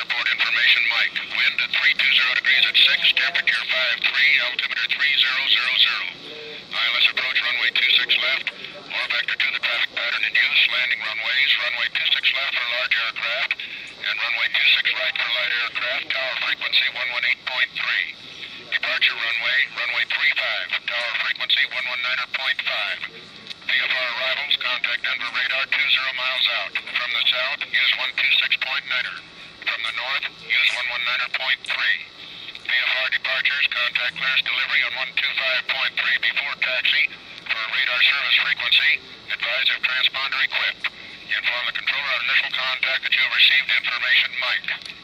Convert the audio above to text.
airport information, Mike. Wind at 320 degrees at 6, temperature 53, altimeter 3000. ILS approach runway 26 left, or vector to the traffic pattern in use, landing runways, runway 26 left for large aircraft, and runway 26 right for light aircraft, tower frequency 118.3. Departure runway, runway 35, tower frequency 119.5. VFR arrivals, contact Denver radar 20 miles out. From the south, use 126.9er. Use 119.3. VFR departures, contact clearance delivery on 125.3 before taxi for radar service frequency. Advise transponder equipped. Inform the controller on initial contact that you have received information, Mike.